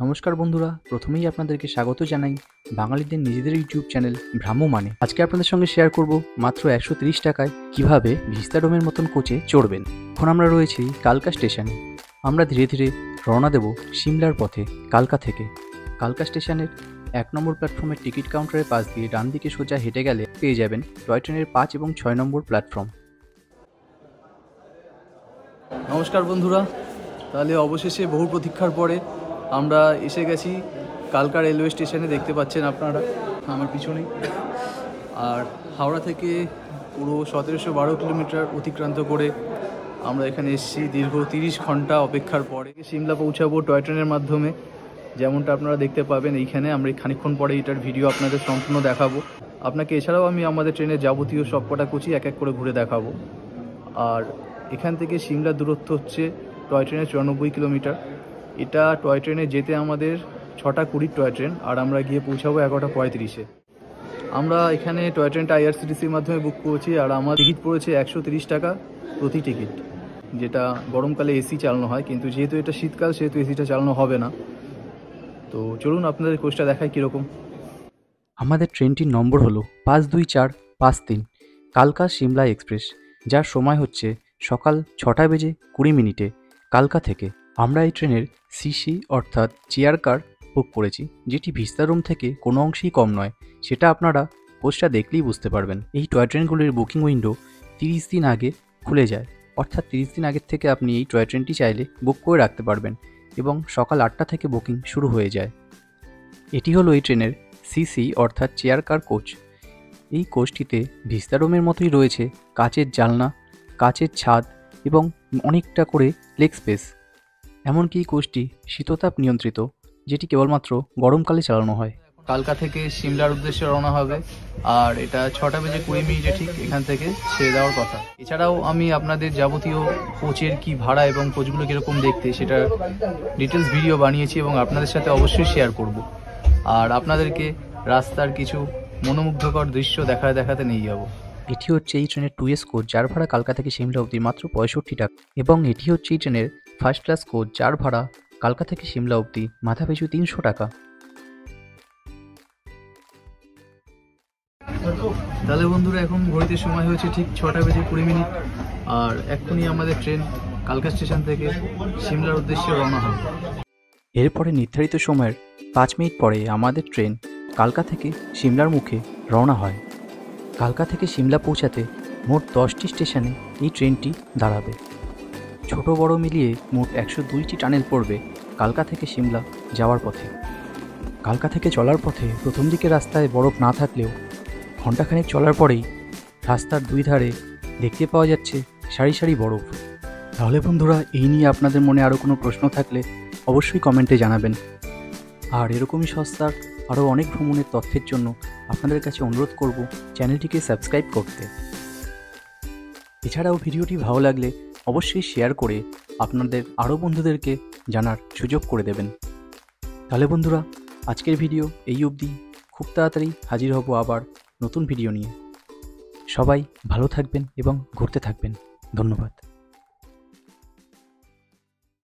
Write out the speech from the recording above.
নমস্কার বন্ধুরা, প্রথমেই আপনাদেরকে স্বাগত জানাই বাঙালিদের নিজেদের ইউটিউব চ্যানেল ভ্রাম্যমানে আজকে আপনাদের সঙ্গে শেয়ার করব মাত্র একশো টাকায় কীভাবে ভিস্তাডোমের মতন কোচে চড়বেন। এখন আমরা রয়েছি কালকা স্টেশনে। আমরা ধীরে ধীরে রওনা দেব সিমলার পথে, কালকা থেকে। কালকা স্টেশনের এক নম্বর প্ল্যাটফর্মের টিকিট কাউন্টারের পাশ দিয়ে ডান দিকে সোজা হেঁটে গেলে পেয়ে যাবেন টয় ট্রেনের পাঁচ এবং ছয় নম্বর প্ল্যাটফর্ম নমস্কার বন্ধুরা, তাহলে অবশেষে বহু প্রতীক্ষার পরে আমরা এসে গেছি কালকা রেলওয়ে স্টেশনে দেখতে পাচ্ছেন আপনারা, আমার পিছনেই আর হাওড়া থেকে পুরো সতেরোশো বারো কিলোমিটার অতিক্রান্ত করে আমরা এখানে এসেছি দীর্ঘ তিরিশ ঘণ্টা অপেক্ষার পরে। সিমলা পৌঁছাবো টয় ট্রেনের মাধ্যমে। যেমনটা আপনারা দেখতে পাবেন এইখানে, আমরা এই খানিকক্ষণ পরে এটার ভিডিও আপনাদের সম্পূর্ণ দেখাবো। আপনাকে এছাড়াও আমি আমাদের ট্রেনের যাবতীয় সবকটা কুচি এক এক করে ঘুরে দেখাবো। আর এখান থেকে সিমলার দূরত্ব হচ্ছে টয় ট্রেনে চুরানব্বই কিলোমিটার। এটা টয় ট্রেনে যেতে আমাদের ছটা কুড়ির টয় ট্রেন আর আমরা গিয়ে পৌঁছাবো এগারোটা পঁয়ত্রিশে। আমরা এখানে টয় ট্রেনটা আইআরসিটিসির মাধ্যমে বুক করেছি, আর আমার টিকিট পড়েছে একশো টাকা প্রতি টিকিট যেটা গরমকালে এসি চালানো হয়। কিন্তু যেহেতু এটা শীতকাল, সেহেতু এসিটা চালানো হবে না। তো চলুন আপনাদের কোচটা দেখায় কীরকম। আমাদের ট্রেনটির নম্বর হলো পাঁচ দুই চার পাঁচ তিন, কালকা সিমলা এক্সপ্রেস, যার সময় হচ্ছে সকাল ছটা বেজে কুড়ি মিনিটে, কালকা থেকে। আমরা এই ট্রেনের সিসি অর্থাৎ চেয়ার কার বুক করেছি, যেটি ভিস্তা রুম থেকে কোনো অংশেই কম নয়। সেটা আপনারা পোস্টটা দেখলেই বুঝতে পারবেন। এই টয় ট্রেনগুলির বুকিং উইন্ডো তিরিশ দিন আগে খুলে যায়। অর্থাৎ তিরিশ দিন আগের থেকে আপনি এই টয় ট্রেনটি চাইলে বুক করে রাখতে পারবেন এবং সকাল আটটা থেকে বুকিং শুরু হয়ে যায়। এটি হলো এই ট্রেনের সিসি অর্থাৎ চেয়ার কার কোচ। এই কোচটিতে ভিস্তা রুমের মতোই রয়েছে কাচের জালনা কাচের ছাদ এবং অনেকটা করে লেগ স্পেস। এমনকি এই কোচটি শীততাপ নিয়ন্ত্রিত যেটি কেবলমাত্র গরমকালে চালানো হয়। কালকা থেকে সিমলার উদ্দেশ্যে রওনা হবে আর এটা ছটা বেজে কুড়ি মিনিটে ঠিক এখান থেকে ছেড়ে দেওয়ার কথা। এছাড়াও আমি আপনাদের যাবতীয় কোচের কি ভাড়া এবং কোচগুলো কীরকম দেখতে সেটা ডিটেলস ভিডিও বানিয়েছি এবং আপনাদের সাথে অবশ্যই শেয়ার করব। আর আপনাদেরকে রাস্তার কিছু মনোমুগ্ধকর দৃশ্য দেখা দেখাতে নিয়ে যাব। এটি হচ্ছে এই ট্রেনের টু এস কোচ যার ভাড়া কালকা থেকে সিমলা অবধি মাত্র পঁয়ষট্টি টাকা। এবং এটি হচ্ছে এই ট্রেনের ফার্স্ট ক্লাস কোচ যার ভাড়া কালকা থেকে সিমলা অবধি, মাথা পিছু তিনশো টাকা। তাহলে বন্ধুরা, এখন ঘড়িতে সময় হয়েছে ঠিক ছটা বেজে কুড়ি মিনিট। আর এক্ষুনি আমাদের ট্রেন কালকা স্টেশন থেকে সিমলার উদ্দেশ্যে রওনা হবে। এরপরে নির্ধারিত সময়ের পাঁচ মিনিট পরে আমাদের ট্রেন কালকা থেকে সিমলার মুখে রওনা হয়। কালকা থেকে সিমলা পৌঁছাতে মোট দশটি স্টেশনে এই ট্রেনটি দাঁড়াবে। ছোট বড় মিলিয়ে মোট একশো দুইটি টানেল পড়বে কালকা থেকে সিমলা যাওয়ার পথে। কালকা থেকে চলার পথে প্রথম দিকে রাস্তায় বরফ না থাকলেও ঘণ্টাখানেক চলার পরেই রাস্তার দুই ধারে দেখতে পাওয়া যাচ্ছে সারি সারি বরফ। তাহলে বন্ধুরা, এই নিয়ে আপনাদের মনে আরও কোনো প্রশ্ন থাকলে অবশ্যই কমেন্টে জানাবেন। আর এরকমই সস্তার আরও অনেক ভ্রমণের তথ্যের জন্য আপনাদের কাছে অনুরোধ করব চ্যানেলটিকে সাবস্ক্রাইব করতে। এছাড়াও ভিডিওটি ভালো লাগলে অবশ্যই শেয়ার করে আপনাদের আরও বন্ধুদেরকে জানার সুযোগ করে দেবেন। তাহলে বন্ধুরা, আজকের ভিডিও এই অবধি। খুব তাড়াতাড়ি হাজির হব আবার নতুন ভিডিও নিয়ে। সবাই ভালো থাকবেন এবং ঘুরতে থাকবেন। ধন্যবাদ।